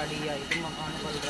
गाड़ी आई तो मकान बन रहा